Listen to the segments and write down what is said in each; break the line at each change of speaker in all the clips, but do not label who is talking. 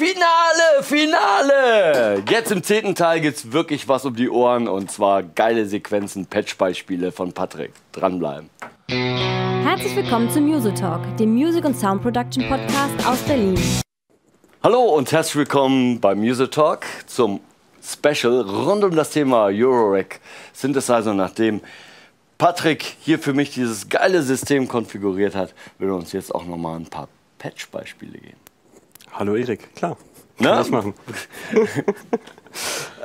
Finale, Finale! Jetzt im zehnten Teil gibt's wirklich was um die Ohren und zwar geile Sequenzen, Patchbeispiele von Patrick. Dranbleiben.
Herzlich willkommen zum Music Talk, dem Music und Sound Production Podcast aus Berlin.
Hallo und herzlich willkommen beim Music Talk zum Special rund um das Thema Eurorack Synthesizer. Nachdem Patrick hier für mich dieses geile System konfiguriert hat, will er uns jetzt auch nochmal ein paar Patch-Beispiele geben.
Hallo Erik, klar.
Na?
Kann ich machen.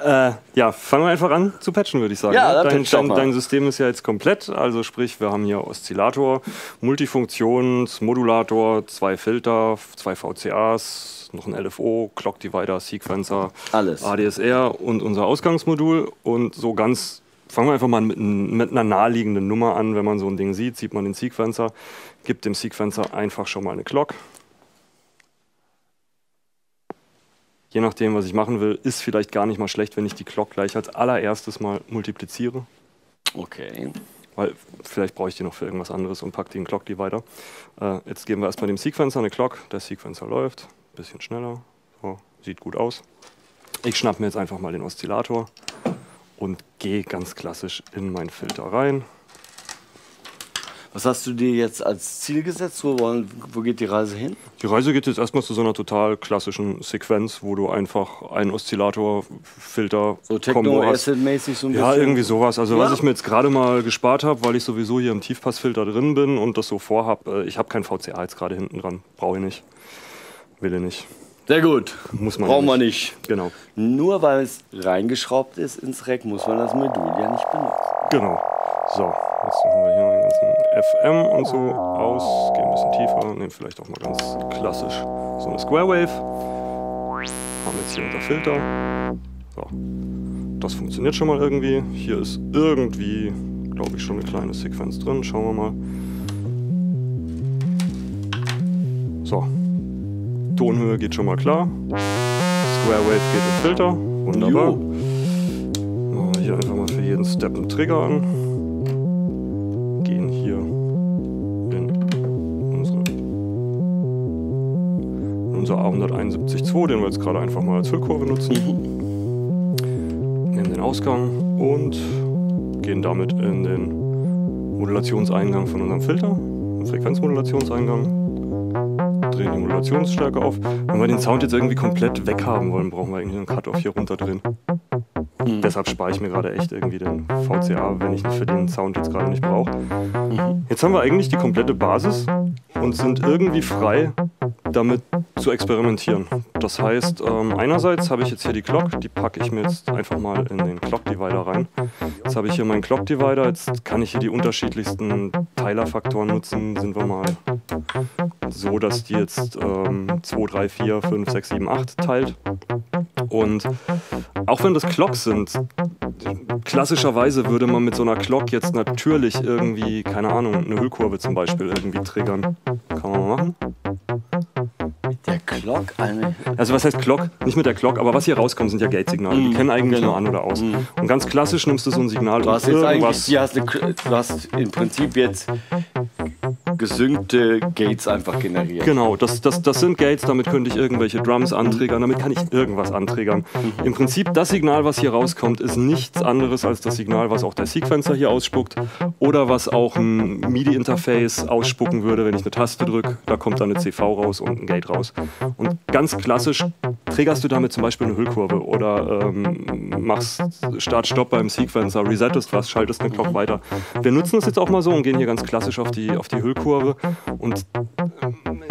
äh, ja, fangen wir einfach an zu patchen, würde ich sagen.
Ja,
ne? dein, dein, dein System ist ja jetzt komplett, also sprich, wir haben hier Oszillator, Multifunktionsmodulator, zwei Filter, zwei VCAs, noch ein LFO, Clock Divider, Sequencer,
Alles.
ADSR und unser Ausgangsmodul und so ganz Fangen wir einfach mal mit, mit einer naheliegenden Nummer an. Wenn man so ein Ding sieht, sieht man den Sequencer, gibt dem Sequencer einfach schon mal eine Clock. Je nachdem, was ich machen will, ist vielleicht gar nicht mal schlecht, wenn ich die Clock gleich als allererstes mal multipliziere.
Okay.
Weil vielleicht brauche ich die noch für irgendwas anderes und packe die in Clock Divider. Äh, jetzt geben wir erstmal dem Sequencer eine Clock. Der Sequencer läuft. Bisschen schneller. So, sieht gut aus. Ich schnapp mir jetzt einfach mal den Oszillator und gehe ganz klassisch in meinen Filter rein.
Was hast du dir jetzt als Ziel gesetzt? Wo, wollen, wo geht die Reise hin?
Die Reise geht jetzt erstmal zu so einer total klassischen Sequenz, wo du einfach einen Oszillator-Filter
So
Combo hast.
Techno-Acid-mäßig so ein
Ja,
bisschen?
irgendwie sowas. Also was
Ja.
ich mir jetzt gerade mal gespart habe, weil ich sowieso hier im Tiefpassfilter drin bin und das so vorhab, äh, ich habe kein VCA jetzt gerade hinten dran. Brauche ich nicht. Will ich nicht.
Sehr gut.
Muss man
Brauchen
ja
wir nicht.
Genau.
Nur weil es reingeschraubt ist ins Rack, muss man das Modul ja nicht benutzen.
Genau. So, machen wir hier den ganzen FM und so aus. Gehen ein bisschen tiefer. Nehmen vielleicht auch mal ganz klassisch so eine Square Wave. Haben jetzt hier unser Filter. So. Das funktioniert schon mal irgendwie. Hier ist irgendwie, glaube ich, schon eine kleine Sequenz drin. Schauen wir mal. So. Tonhöhe geht schon mal klar. Square Wave geht im Filter. Wunderbar. Machen wir hier einfach mal für jeden Step einen Trigger an. Unser A171.2, den wir jetzt gerade einfach mal als Füllkurve nutzen. Nehmen den Ausgang und gehen damit in den Modulationseingang von unserem Filter, den Frequenzmodulationseingang. Drehen die Modulationsstärke auf. Wenn wir den Sound jetzt irgendwie komplett weghaben wollen, brauchen wir eigentlich einen Cut-Off hier runterdrehen. Deshalb spare ich mir gerade echt irgendwie den VCA, wenn ich für den Sound jetzt gerade nicht brauche. Jetzt haben wir eigentlich die komplette Basis und sind irgendwie frei, damit zu experimentieren. Das heißt, ähm, einerseits habe ich jetzt hier die Clock, die packe ich mir jetzt einfach mal in den Clock Divider rein. Jetzt habe ich hier meinen Clock Divider, jetzt kann ich hier die unterschiedlichsten Teilerfaktoren nutzen. Sind wir mal so, dass die jetzt ähm, 2, 3, 4, 5, 6, 7, 8 teilt. Und auch wenn das Clocks sind, klassischerweise würde man mit so einer Clock jetzt natürlich irgendwie, keine Ahnung, eine Hüllkurve zum Beispiel irgendwie triggern. Kann man mal machen.
Eine.
Also was heißt Clock? Nicht mit der Clock, aber was hier rauskommt, sind ja Gate-Signale. Die kennen eigentlich
genau.
nur an oder aus. Und ganz klassisch nimmst du so ein Signal
Du hast jetzt eigentlich,
irgendwas.
die hast du hast im Prinzip jetzt gesynkte Gates einfach generiert.
Genau, das, das, das sind Gates, damit könnte ich irgendwelche Drums antriggern, damit kann ich irgendwas antriggern. Im Prinzip, das Signal, was hier rauskommt, ist nichts anderes als das Signal, was auch der Sequencer hier ausspuckt oder was auch ein MIDI-Interface ausspucken würde, wenn ich eine Taste drücke. Da kommt dann eine CV raus und ein Gate raus. Und ganz klassisch triggerst du damit zum Beispiel eine Hüllkurve oder ähm, machst Start-Stopp beim Sequencer, resettest was, schaltest eine Clock weiter. Wir nutzen das jetzt auch mal so und gehen hier ganz klassisch auf die, auf die Hüllkurve und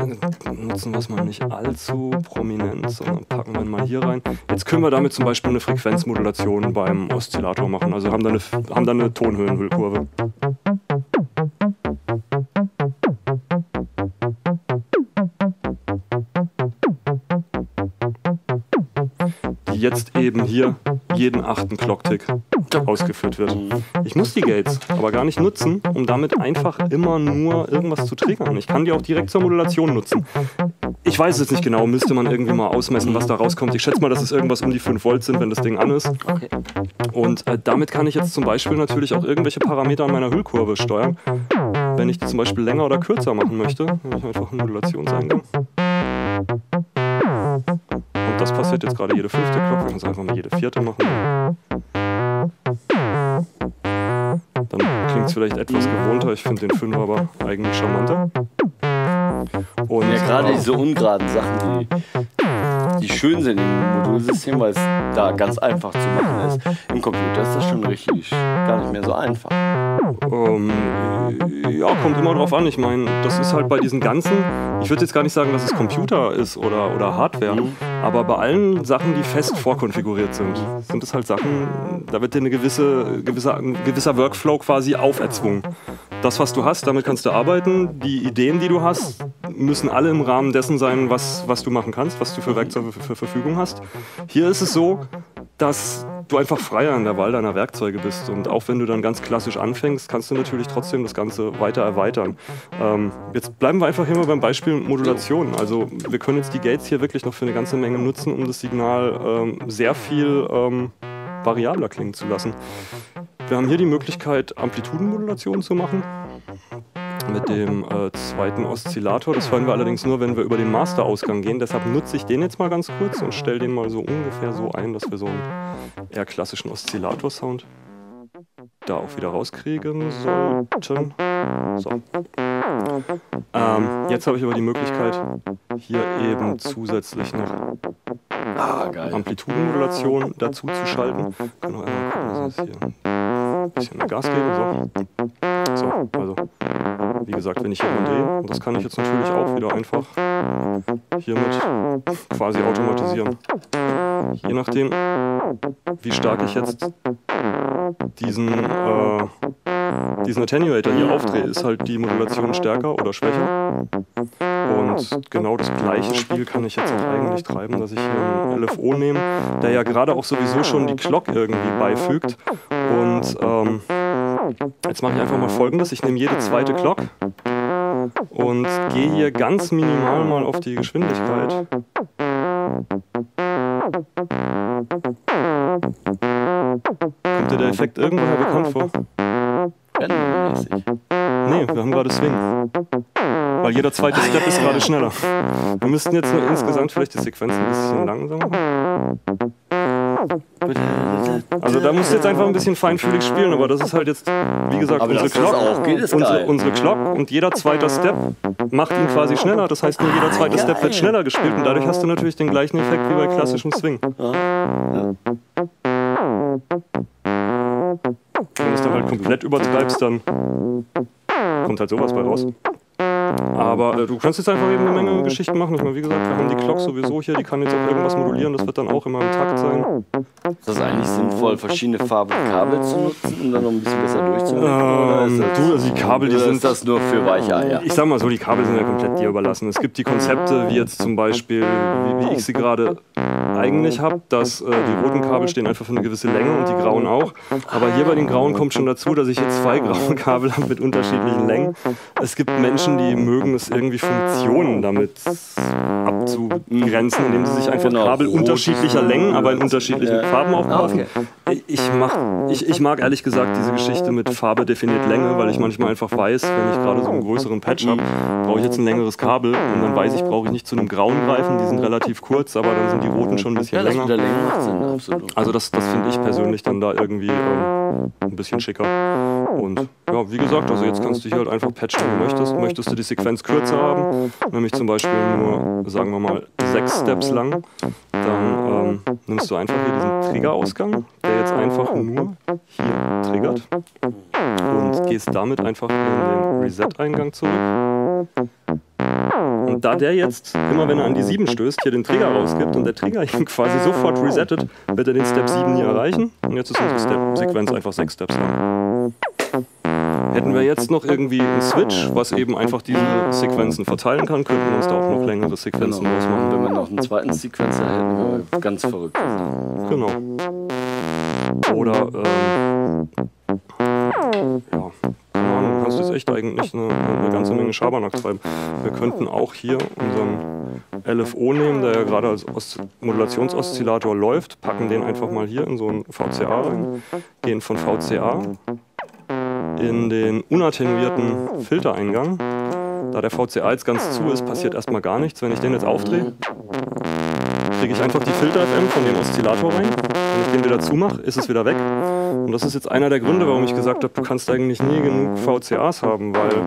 ähm, nutzen es mal nicht allzu prominent, sondern packen wir mal hier rein. Jetzt können wir damit zum Beispiel eine Frequenzmodulation beim Oszillator machen, also haben da eine, haben da eine Tonhöhenhüllkurve. Jetzt eben hier jeden achten Clocktick ausgeführt wird. Ich muss die Gates aber gar nicht nutzen, um damit einfach immer nur irgendwas zu triggern. Ich kann die auch direkt zur Modulation nutzen. Ich weiß es nicht genau, müsste man irgendwie mal ausmessen, was da rauskommt. Ich schätze mal, dass es irgendwas um die 5 Volt sind, wenn das Ding an ist.
Okay.
Und äh, damit kann ich jetzt zum Beispiel natürlich auch irgendwelche Parameter an meiner Hüllkurve steuern. Wenn ich die zum Beispiel länger oder kürzer machen möchte, habe ich einfach einen Modulationseingang. Das passiert jetzt gerade jede fünfte Glock, wir können es einfach mal jede vierte machen. Dann klingt es vielleicht etwas gewohnter, ich finde den Fünfer aber eigentlich charmanter.
Und ja, gerade diese ungeraden Sachen, die, die schön sind im Modulsystem, weil es da ganz einfach zu machen ist. Im Computer ist das schon richtig gar nicht mehr so einfach.
Ähm, ja, kommt immer drauf an. Ich meine, das ist halt bei diesen ganzen, ich würde jetzt gar nicht sagen, dass es Computer ist oder, oder Hardware, aber bei allen Sachen, die fest vorkonfiguriert sind, sind es halt Sachen, da wird dir eine gewisse, gewisse, ein gewisser Workflow quasi auferzwungen. Das, was du hast, damit kannst du arbeiten. Die Ideen, die du hast, müssen alle im Rahmen dessen sein, was, was du machen kannst, was du für Werkzeuge zur Verfügung hast. Hier ist es so, dass du einfach freier in der Wahl deiner Werkzeuge bist. Und auch wenn du dann ganz klassisch anfängst, kannst du natürlich trotzdem das Ganze weiter erweitern. Ähm, jetzt bleiben wir einfach hier mal beim Beispiel Modulation. Also wir können jetzt die Gates hier wirklich noch für eine ganze Menge nutzen, um das Signal ähm, sehr viel ähm, variabler klingen zu lassen. Wir haben hier die Möglichkeit, Amplitudenmodulation zu machen mit dem äh, zweiten Oszillator. Das hören wir allerdings nur, wenn wir über den Masterausgang gehen. Deshalb nutze ich den jetzt mal ganz kurz und stelle den mal so ungefähr so ein, dass wir so einen eher klassischen Oszillator-Sound da auch wieder rauskriegen sollten. So. Ähm, jetzt habe ich aber die Möglichkeit, hier eben zusätzlich noch ah, Amplitudenmodulation dazu zu schalten. Kann noch einmal gucken, dass ich hier ein bisschen mehr Gas gebe. So. so, also wie gesagt, wenn ich hier umdrehe, und das kann ich jetzt natürlich auch wieder einfach hiermit quasi automatisieren. Je nachdem, wie stark ich jetzt diesen, äh, diesen Attenuator hier aufdrehe, ist halt die Modulation stärker oder schwächer. Und genau das gleiche Spiel kann ich jetzt auch eigentlich treiben, dass ich hier einen LFO nehme, der ja gerade auch sowieso schon die Clock irgendwie beifügt. Und ähm, Jetzt mache ich einfach mal folgendes. Ich nehme jede zweite Glock und gehe hier ganz minimal mal auf die Geschwindigkeit. Kommt dir der Effekt irgendwoher bekannt vor? Nee, wir haben gerade Swing. Weil jeder zweite Step ist gerade schneller. Wir müssten jetzt nur insgesamt vielleicht die Sequenz ein bisschen langsamer machen. Also da musst du jetzt einfach ein bisschen feinfühlig spielen, aber das ist halt jetzt, wie gesagt, aber unsere Glock. Unsere, unsere Glock und jeder zweite Step macht ihn quasi schneller. Das heißt, nur jeder zweite Step wird schneller gespielt und dadurch hast du natürlich den gleichen Effekt wie bei klassischem Swing. Wenn du es dann halt komplett übertreibst, dann kommt halt sowas bei raus. Aber äh, du kannst jetzt einfach eben eine Menge Geschichten machen. Ich meine, wie gesagt, wir haben die Glock sowieso hier, die kann jetzt auch irgendwas modulieren, das wird dann auch immer im Takt sein.
Ist das eigentlich sinnvoll, verschiedene Farben Kabel zu nutzen, um dann noch ein bisschen besser durchzumachen?
Ähm, du, also die Kabel, die sind.
das nur für weiche Eier?
Ich sag mal so, die Kabel sind ja komplett dir überlassen. Es gibt die Konzepte, wie jetzt zum Beispiel, wie, wie ich sie gerade eigentlich habe, dass äh, die roten Kabel stehen einfach für eine gewisse Länge und die grauen auch. Aber hier bei den grauen kommt schon dazu, dass ich jetzt zwei graue Kabel habe mit unterschiedlichen Längen. Es gibt Menschen, die mögen es irgendwie Funktionen damit abzugrenzen, indem sie sich einfach genau, Kabel unterschiedlicher Längen, aber in unterschiedlichen ja. Farben aufbauen. Ah, okay. Ich, mach, ich, ich mag ehrlich gesagt diese Geschichte mit Farbe definiert Länge, weil ich manchmal einfach weiß, wenn ich gerade so einen größeren Patch habe, brauche ich jetzt ein längeres Kabel und dann weiß ich, brauche ich nicht zu einem grauen greifen, die sind relativ kurz, aber dann sind die roten schon ein bisschen ja, länger. Sinn, also das, das finde ich persönlich dann da irgendwie ähm, ein bisschen schicker. Und ja, wie gesagt, also jetzt kannst du hier halt einfach patchen, wenn du möchtest. Möchtest du die Sequenz kürzer haben, nämlich zum Beispiel nur, sagen wir mal, sechs Steps lang, dann ähm, nimmst du einfach hier diesen Triggerausgang, der jetzt einfach nur hier triggert und gehst damit einfach in den Reset-Eingang zurück. Und da der jetzt, immer wenn er an die 7 stößt, hier den Trigger rausgibt und der Trigger ihn quasi sofort resettet, wird er den Step 7 nie erreichen. Und jetzt ist unsere Step Sequenz einfach 6 Steps lang. Hätten wir jetzt noch irgendwie einen Switch, was eben einfach diese Sequenzen verteilen kann, könnten wir uns da auch noch längere Sequenzen genau. ausmachen.
Wenn wir noch einen zweiten Sequencer hätten, wir ganz verrückt.
Genau. Oder, ähm, kannst jetzt echt eigentlich eine, eine ganze Menge Schabernack treiben. Wir könnten auch hier unseren LFO nehmen, der ja gerade als Osz Modulationsoszillator läuft, packen den einfach mal hier in so ein VCA rein, gehen von VCA in den unattenuierten Filtereingang. Da der VCA jetzt ganz zu ist, passiert erstmal gar nichts. Wenn ich den jetzt aufdrehe, kriege ich einfach die Filter-FM von dem Oszillator rein. Wenn ich den wieder zumache, ist es wieder weg. Und das ist jetzt einer der Gründe, warum ich gesagt habe, du kannst eigentlich nie genug VCAs haben, weil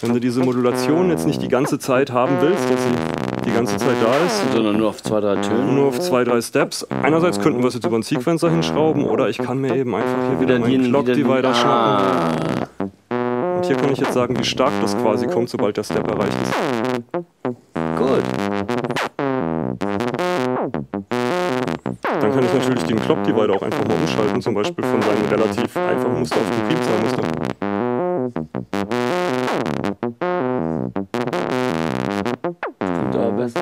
wenn du diese Modulation jetzt nicht die ganze Zeit haben willst, dass sie die ganze Zeit da ist,
Sondern nur auf zwei, drei Töne.
nur auf zwei, drei Steps. Einerseits könnten wir es jetzt über einen Sequencer hinschrauben oder ich kann mir eben einfach hier wieder meinen Clock Divider schnappen.
Ah,
Und hier kann ich jetzt sagen, wie stark das quasi kommt, sobald der Step erreicht ist.
gut.
Kann ich natürlich den Clock Divider auch einfach mal umschalten, zum Beispiel von seinem relativ einfachen Muster auf ein Primzahlmuster.
Kommt aber besser.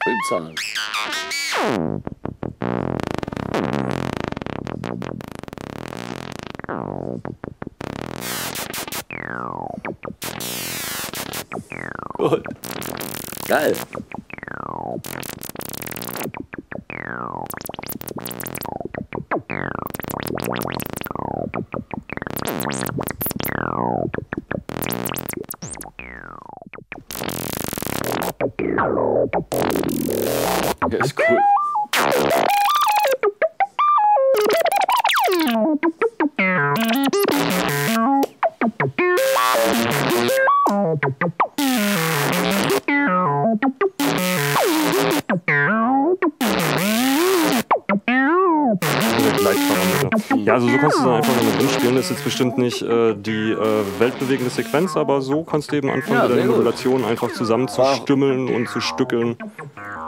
Primzahlen. Gut. Geil. Ja, ist cool.
Ja, also so kannst du dann einfach damit drin spielen. Das ist jetzt bestimmt nicht äh, die äh, weltbewegende Sequenz, aber so kannst du eben anfangen,
Ja,
deine
sehr gut.
Modulation einfach zusammenzustümmeln und zu stückeln.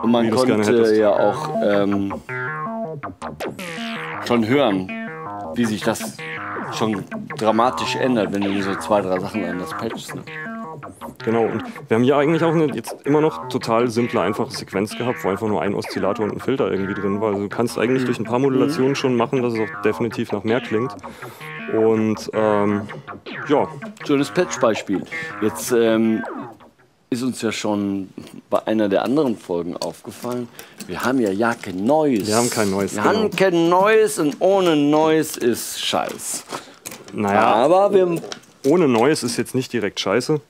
Und man konnte ja auch ähm, schon hören, wie sich das schon dramatisch ändert, wenn du so zwei, drei Sachen anders patchst. Ne?
Genau, und wir haben hier eigentlich auch eine jetzt immer noch total simple, einfache Sequenz gehabt, wo einfach nur ein Oszillator und ein Filter irgendwie drin war. Also du kannst eigentlich durch ein paar Modulationen schon machen, dass es auch definitiv nach mehr klingt. Und ähm, ja,
Schönes Patch-Beispiel. Jetzt ähm, ist uns ja schon bei einer der anderen Folgen aufgefallen, wir haben ja ja kein Neues.
Wir haben kein Neues,
Wir
genau.
haben kein Neues und ohne Neues ist Scheiß.
naja,
Aber wir
ohne Neues ist jetzt nicht direkt scheiße.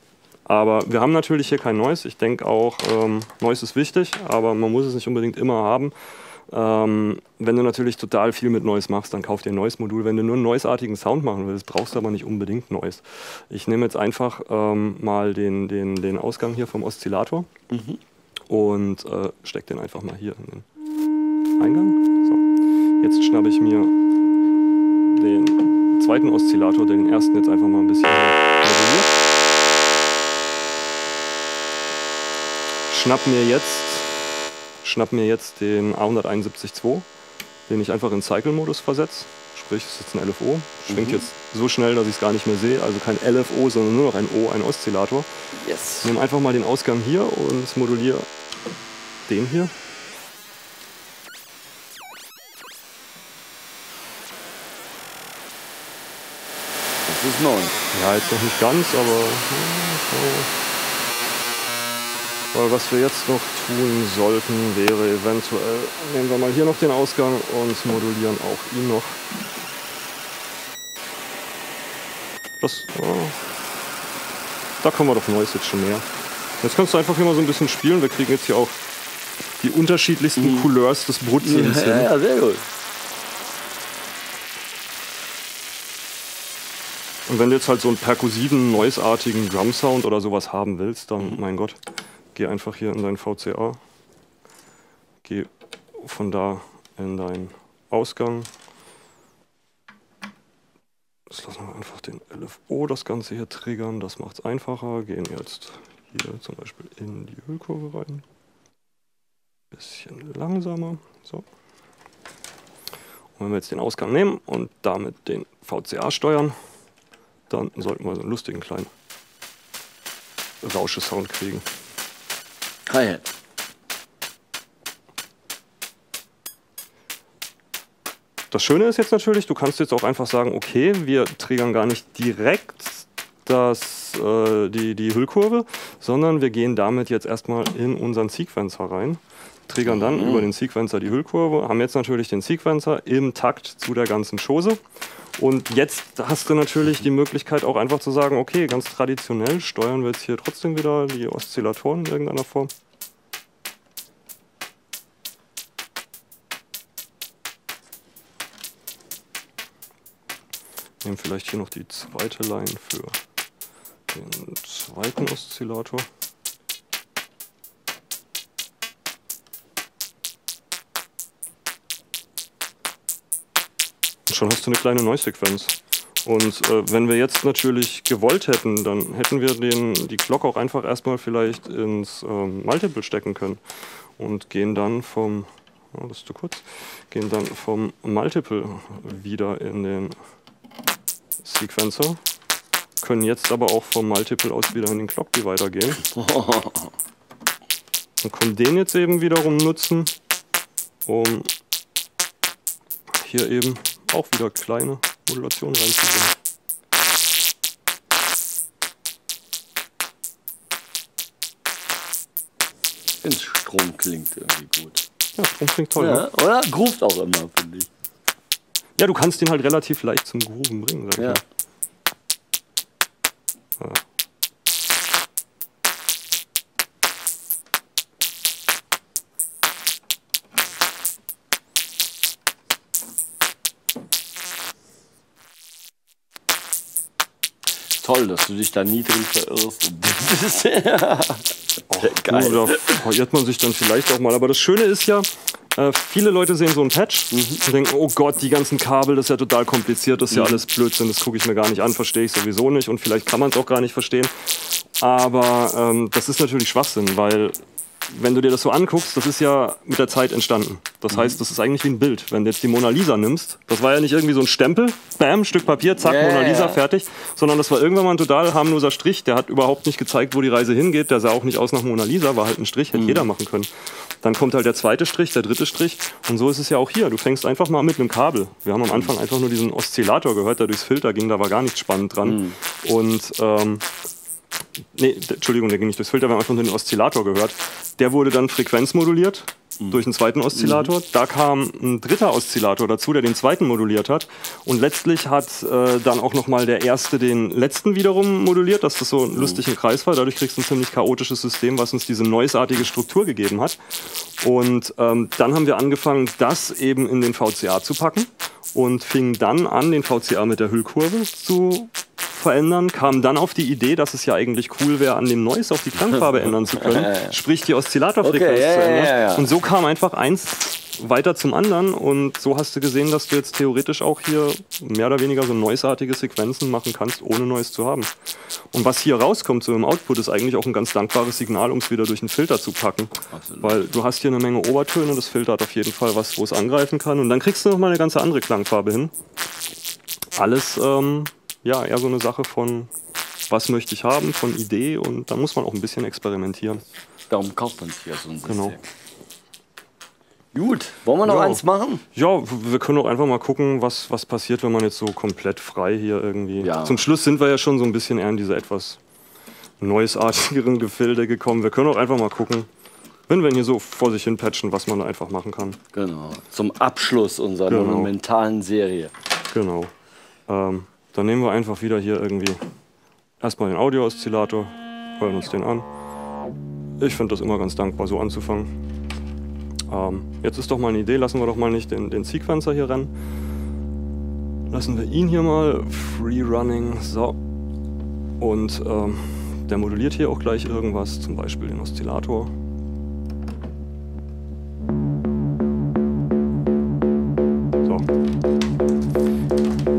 Aber wir haben natürlich hier kein Neues. Ich denke auch, ähm, Neues ist wichtig, aber man muss es nicht unbedingt immer haben. Ähm, wenn du natürlich total viel mit Neues machst, dann kauf dir ein neues Modul. Wenn du nur einen neuesartigen Sound machen willst, brauchst du aber nicht unbedingt Neues. Ich nehme jetzt einfach ähm, mal den, den, den Ausgang hier vom Oszillator und äh, steck den einfach mal hier in den Eingang. So. Jetzt schnappe ich mir den zweiten Oszillator, der den ersten jetzt einfach mal ein bisschen moduliert. Schnapp mir jetzt, schnapp mir jetzt den A171.2, den ich einfach in Cycle-Modus versetze. Sprich, es ist jetzt ein LFO. Schwingt jetzt so schnell, dass ich es gar nicht mehr sehe. Also kein LFO, sondern nur noch ein O, ein Oszillator.
yes.
Nimm einfach mal den Ausgang hier und moduliere den hier.
Das ist neu.
Ja, jetzt noch nicht ganz, aber. Weil was wir jetzt noch tun sollten, wäre eventuell, nehmen wir mal hier noch den Ausgang und modulieren auch ihn noch. Das, ja. Da kommen wir doch Neues jetzt schon näher. Jetzt kannst du einfach hier mal so ein bisschen spielen. Wir kriegen jetzt hier auch die unterschiedlichsten Couleurs des Brutzens
Ja,
hin.
ja, ja, sehr gut.
Und wenn du jetzt halt so einen perkussiven, noise-artigen Drum-Sound oder sowas haben willst, dann, mein Gott, geh einfach hier in dein VCA. Geh von da in deinen Ausgang. Jetzt lassen wir einfach den LFO das Ganze hier triggern. Das macht es einfacher. Gehen jetzt hier zum Beispiel in die Hüllkurve rein. Bisschen langsamer. So. Und wenn wir jetzt den Ausgang nehmen und damit den VCA steuern, dann sollten wir so einen lustigen kleinen Rausche-Sound kriegen.
Hi-Hat.
Das Schöne ist jetzt natürlich, du kannst jetzt auch einfach sagen, okay, wir triggern gar nicht direkt das, äh, die, die Hüllkurve, sondern wir gehen damit jetzt erstmal in unseren Sequencer rein, triggern dann über den Sequencer die Hüllkurve, haben jetzt natürlich den Sequencer im Takt zu der ganzen Chose. Und jetzt hast du natürlich die Möglichkeit auch einfach zu sagen, okay, ganz traditionell steuern wir jetzt hier trotzdem wieder die Oszillatoren in irgendeiner Form. Nehmen vielleicht hier noch die zweite Line für den zweiten Oszillator. Und schon hast du eine kleine Noise-Sequenz. Und äh, wenn wir jetzt natürlich gewollt hätten, dann hätten wir den, die Glock auch einfach erstmal vielleicht ins ähm, Multiple stecken können und gehen dann vom, oh, das ist zu kurz, gehen dann vom Multiple wieder in den Sequencer, können jetzt aber auch vom Multiple aus wieder in den Clock Divider gehen. Und können den jetzt eben wiederum nutzen, um hier eben auch wieder kleine Modulation reinzubringen.
Finde, Strom klingt irgendwie gut.
Ja, Strom klingt toll.
Ja,
Ne?
oder? Groovt auch immer, finde ich.
Ja, du kannst den halt relativ leicht zum Grooven bringen, sag ich
Ja.
mal. Ja.
Toll, dass du dich da nie drin verirrst. Das ist ja geil.
Da verirrt man sich dann vielleicht auch mal. Aber das Schöne ist ja, äh, viele Leute sehen so einen Patch und denken, oh Gott, die ganzen Kabel, das ist ja total kompliziert, das ist ja alles Blödsinn, das gucke ich mir gar nicht an, verstehe ich sowieso nicht und vielleicht kann man es auch gar nicht verstehen. Aber ähm, das ist natürlich Schwachsinn, weil wenn du dir das so anguckst, das ist ja mit der Zeit entstanden. Das heißt, das ist eigentlich wie ein Bild. Wenn du jetzt die Mona Lisa nimmst, das war ja nicht irgendwie so ein Stempel, bam, Stück Papier, zack,
Ja,
Mona Lisa, fertig, sondern das war irgendwann mal ein total harmloser Strich. Der hat überhaupt nicht gezeigt, wo die Reise hingeht. Der sah auch nicht aus nach Mona Lisa, war halt ein Strich, hätte jeder machen können. Dann kommt halt der zweite Strich, der dritte Strich und so ist es ja auch hier. Du fängst einfach mal mit einem Kabel. Wir haben am Anfang einfach nur diesen Oszillator gehört, der durchs Filter ging, da war gar nichts spannend dran. Und ähm, Nee, Entschuldigung, der ging nicht durchs Filter, wir haben einfach nur den Oszillator gehört. Der wurde dann frequenzmoduliert durch einen zweiten Oszillator. Da kam ein dritter Oszillator dazu, der den zweiten moduliert hat. Und letztlich hat äh, dann auch nochmal der erste den letzten wiederum moduliert, dass das so lustig im Kreis war. Dadurch kriegst du ein ziemlich chaotisches System, was uns diese noisartige Struktur gegeben hat. Und ähm, dann haben wir angefangen, das eben in den VCA zu packen und fingen dann an, den VCA mit der Hüllkurve zu verändern, kam dann auf die Idee, dass es ja eigentlich cool wäre, an dem Noise auch die Klangfarbe ändern zu können, sprich die Oszillatorfrequenz
Okay, ja,
zu ändern.
ja, ja.
Und so kam einfach eins weiter zum anderen und so hast du gesehen, dass du jetzt theoretisch auch hier mehr oder weniger so noiseartige Sequenzen machen kannst, ohne Noise zu haben. Und was hier rauskommt so im Output, ist eigentlich auch ein ganz dankbares Signal, um es wieder durch den Filter zu packen.
Absolut.
Weil du hast hier eine Menge Obertöne, das Filter hat auf jeden Fall was, wo es angreifen kann. Und dann kriegst du noch mal eine ganz andere Klangfarbe hin. Alles, ähm, ja, eher so eine Sache von, was möchte ich haben, von Idee und da muss man auch ein bisschen experimentieren.
Darum kauft man sich ja so ein System.
Genau.
Gut, wollen wir noch
Ja.
eins machen?
Ja, wir können auch einfach mal gucken, was, was passiert, wenn man jetzt so komplett frei hier irgendwie.
Ja.
Zum Schluss sind wir ja schon so ein bisschen eher in diese etwas neuesartigeren Gefilde gekommen. Wir können auch einfach mal gucken, wenn wir hier so vor sich hin patchen, was man da einfach machen kann.
Genau. Zum Abschluss unserer
Genau.
monumentalen Serie.
Genau. Ähm, dann nehmen wir einfach wieder hier irgendwie erstmal den Audio-Oszillator, hören uns den an. Ich finde das immer ganz dankbar, so anzufangen. Ähm, jetzt ist doch mal eine Idee, lassen wir doch mal nicht den, den Sequencer hier rennen. Lassen wir ihn hier mal free running. So. Und ähm, der moduliert hier auch gleich irgendwas, zum Beispiel den Oszillator. So.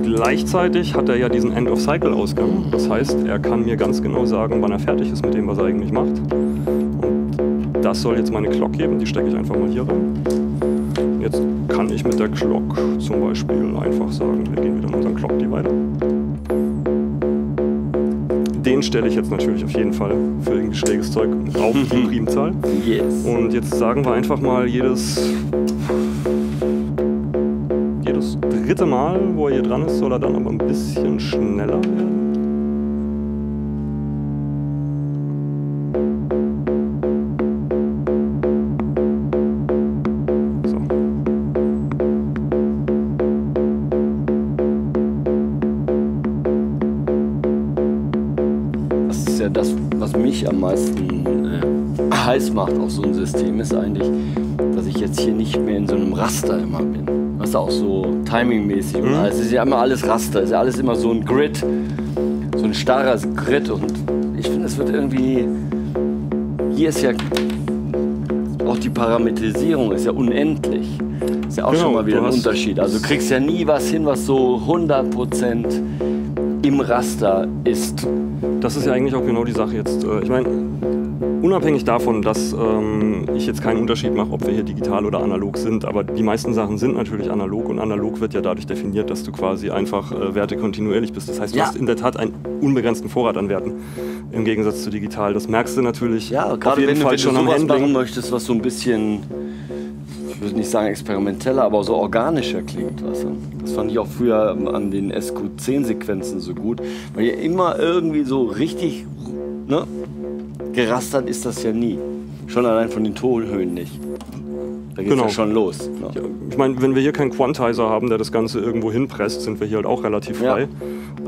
Gleichzeitig hat er ja diesen End-of-Cycle-Ausgang. Das heißt, er kann mir ganz genau sagen, wann er fertig ist mit dem, was er eigentlich macht. Das soll jetzt meine Clock geben, die stecke ich einfach mal hier rein. Jetzt kann ich mit der Clock zum Beispiel einfach sagen, wir gehen wieder in unseren Clock-Divider. Den stelle ich jetzt natürlich auf jeden Fall für irgendwie schräges Zeug auf die Primzahl.
Yes.
Und jetzt sagen wir einfach mal jedes, jedes dritte Mal, wo er hier dran ist, soll er dann aber ein bisschen schneller werden.
Am meisten äh, heiß macht auf so ein System, ist eigentlich, dass ich jetzt hier nicht mehr in so einem Raster immer bin. Was auch so timingmäßig. Alles. Es ist ja immer alles Raster, es ist ja alles immer so ein Grid, so ein starrer Grid. Und ich finde, es wird irgendwie. Hier ist ja. Auch die Parametrisierung ist ja unendlich. Ist ja auch
Genau,
schon mal wieder ein Unterschied. Also du kriegst ja nie was hin, was so 100% im Raster ist.
Das ist ja eigentlich auch genau die Sache jetzt. Äh, Ich meine, unabhängig davon, dass ähm, ich jetzt keinen Unterschied mache, ob wir hier digital oder analog sind, aber die meisten Sachen sind natürlich analog und analog wird ja dadurch definiert, dass du quasi einfach äh, Werte kontinuierlich bist. Das heißt, du
Ja.
hast in der Tat einen unbegrenzten Vorrat an Werten im Gegensatz zu digital. Das merkst du natürlich
Ja,
auf
gerade
jeden
wenn du,
Fall
wenn du
schon am
sowas machen
Handling.
möchtest, was so ein bisschen, würde nicht sagen experimenteller, aber so organischer klingt. Weißt du? Das fand ich auch früher an den SQ10-Sequenzen so gut, weil ja immer irgendwie so richtig ne, gerastert ist das ja nie. Schon allein von den Tonhöhen nicht. Da geht's
Genau.
ja schon los. Ne?
Ich meine, wenn wir hier keinen Quantizer haben, der das Ganze irgendwo hinpresst, sind wir hier halt auch relativ frei.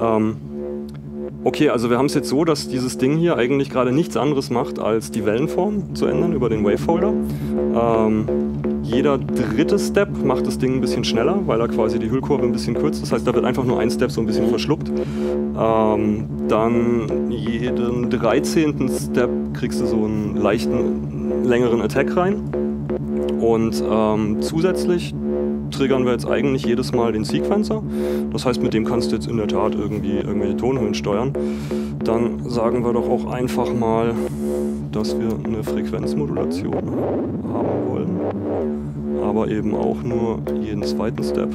Ähm, okay, also wir haben es jetzt so, dass dieses Ding hier eigentlich gerade nichts anderes macht, als die Wellenform zu ändern über den Wavefolder. Ähm, jeder dritte Step macht das Ding ein bisschen schneller, weil er quasi die Hüllkurve ein bisschen kürzt. Das heißt, da wird einfach nur ein Step so ein bisschen verschluckt. Ähm, dann jeden 13. Step kriegst du so einen leichten, längeren Attack rein. Und ähm, zusätzlich triggern wir jetzt eigentlich jedes Mal den Sequencer. Das heißt, mit dem kannst du jetzt in der Tat irgendwie irgendwelche Tonhöhen steuern. Dann sagen wir doch auch einfach mal, dass wir eine Frequenzmodulation haben wollen. Aber eben auch nur jeden zweiten Step.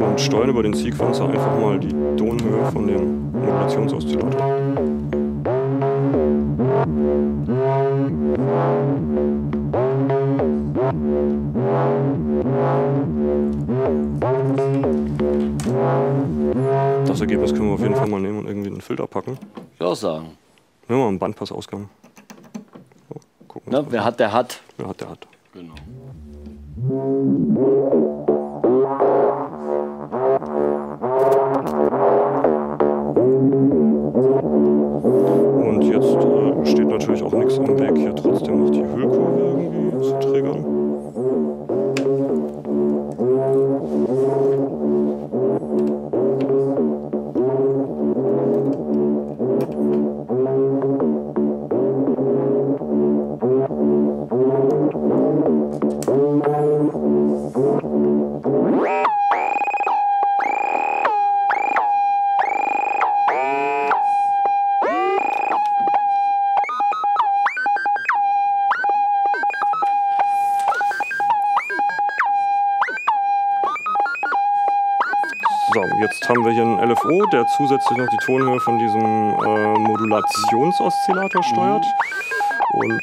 Und steuern über den Sequencer einfach mal die Tonhöhe von dem Modulationsoszillator. Fall mal nehmen und irgendwie in den Filter packen.
Ich auch sagen.
Nehmen wir mal einen Bandpassausgang. So, gucken.
Ne? Wer hat, der hat.
Wer hat, der hat.
Genau.
Jetzt haben wir hier einen LFO, der zusätzlich noch die Tonhöhe von diesem äh, Modulationsoszillator steuert. Und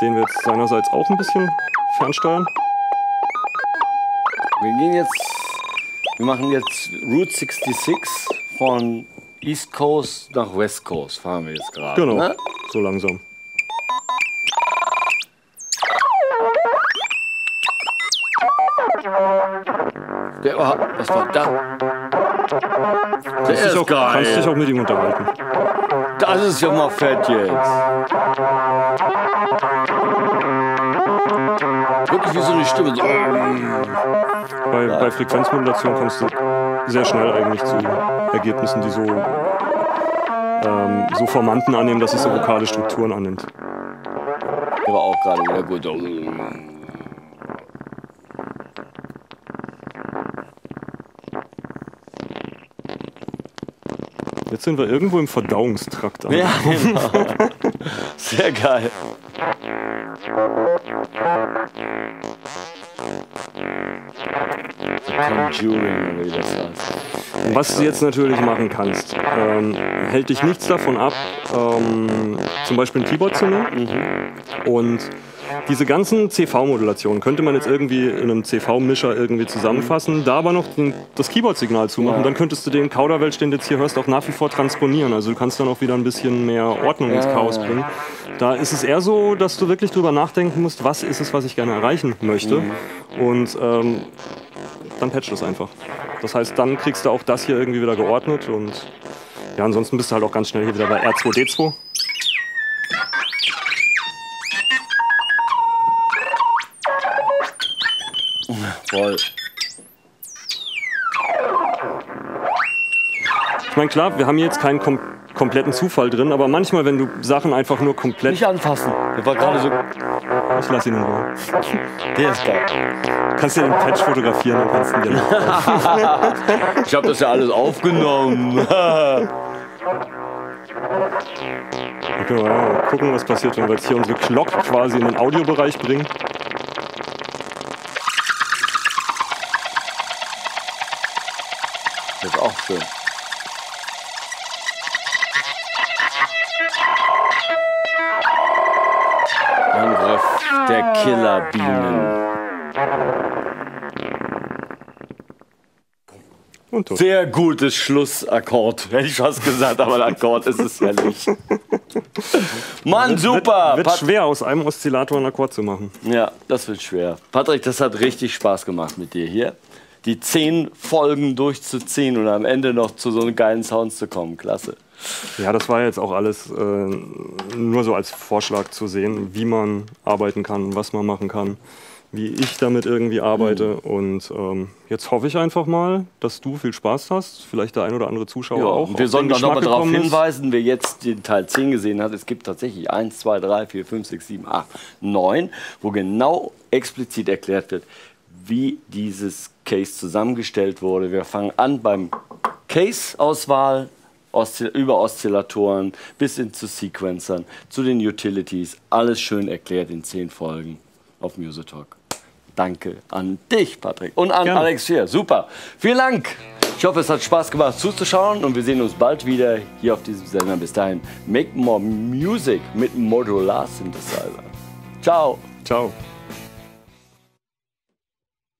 den wir jetzt seinerseits auch ein bisschen fernsteuern.
Wir gehen jetzt, wir machen jetzt Route 66 von East Coast nach West Coast fahren wir jetzt gerade.
Genau,
Ne?
so langsam.
Der, oh, was war da? Der
Kannst dich,
ist
auch, kannst dich
geil.
auch mit ihm unterhalten.
Das ist ja mal fett jetzt. Wirklich wie so eine Stimme. So.
Bei, bei Frequenzmodulation kommst du sehr schnell eigentlich zu Ergebnissen, die so, ähm, so Formanten annehmen, dass es so vokale Strukturen annimmt.
Der war auch gerade wieder gut.
Jetzt sind wir irgendwo im Verdauungstrakt.
Ja, genau. Sehr geil. Conjuring, wie das heißt.
Was du jetzt natürlich machen kannst, ähm, hält dich nichts davon ab, ähm, zum Beispiel ein Keyboard zu nehmen. Und diese ganzen CV-Modulationen könnte man jetzt irgendwie in einem CV-Mischer irgendwie zusammenfassen, da aber noch den, das Keyboard-Signal zumachen.
Ja.
Dann könntest du den Kauderwelsch, den du jetzt hier hörst, auch nach wie vor transponieren. Also du kannst dann auch wieder ein bisschen mehr Ordnung ins. Chaos bringen. Da ist es eher so, dass du wirklich drüber nachdenken musst, was ist es, was ich gerne erreichen möchte. Und ähm, dann patch das einfach. Das heißt, dann kriegst du auch das hier irgendwie wieder geordnet und ja, ansonsten bist du halt auch ganz schnell hier wieder bei R2D2.
Voll.
Ich meine, klar, wir haben hier jetzt keinen kom kompletten Zufall drin, aber manchmal, wenn du Sachen einfach nur komplett.
Nicht anfassen. Der war gerade so.
Ich lass ihn in Ruhe.
Der ist geil.
Kannst du den Patch fotografieren und kannst ihn dir
Ich habe das ja alles aufgenommen.
Dann können wir mal gucken, was passiert, wenn wir jetzt hier unsere Glock quasi in den Audiobereich bringen.
Das ist auch schön. Angriff der Killerbienen.
Und tot.
Sehr gutes Schlussakkord. Hätte ich fast gesagt, aber ein Akkord ist es ja nicht. Mann, super!
Wird, wird schwer, aus einem Oszillator einen Akkord zu machen.
Ja, das wird schwer. Patrick, das hat richtig Spaß gemacht mit dir hier. Die zehn Folgen durchzuziehen und am Ende noch zu so einem geilen Sounds zu kommen. Klasse.
Ja, das war jetzt auch alles äh, nur so als Vorschlag zu sehen, wie man arbeiten kann, was man machen kann, wie ich damit irgendwie arbeite. Und ähm, jetzt hoffe ich einfach mal, dass du viel Spaß hast, vielleicht der ein oder andere Zuschauer
Ja,
auch.
wir sollen doch nochmal darauf hinweisen, wer jetzt den Teil 10 gesehen hat, es gibt tatsächlich 1, 2, 3, 4, 5, 6, 7, 8, 9, wo genau explizit erklärt wird, wie dieses Case zusammengestellt wurde. Wir fangen an beim Case-Auswahl, Oszil über Oszillatoren bis hin zu Sequencern, zu den Utilities. Alles schön erklärt in 10 Folgen auf Musitalk. Danke an dich, Patrick. Und an
Gerne.
Alex hier. Super. Vielen Dank. Ich hoffe, es hat Spaß gemacht zuzuschauen und wir sehen uns bald wieder hier auf diesem Sender. Bis dahin, make more music mit Modular Synthesizer. Ciao.
Ciao.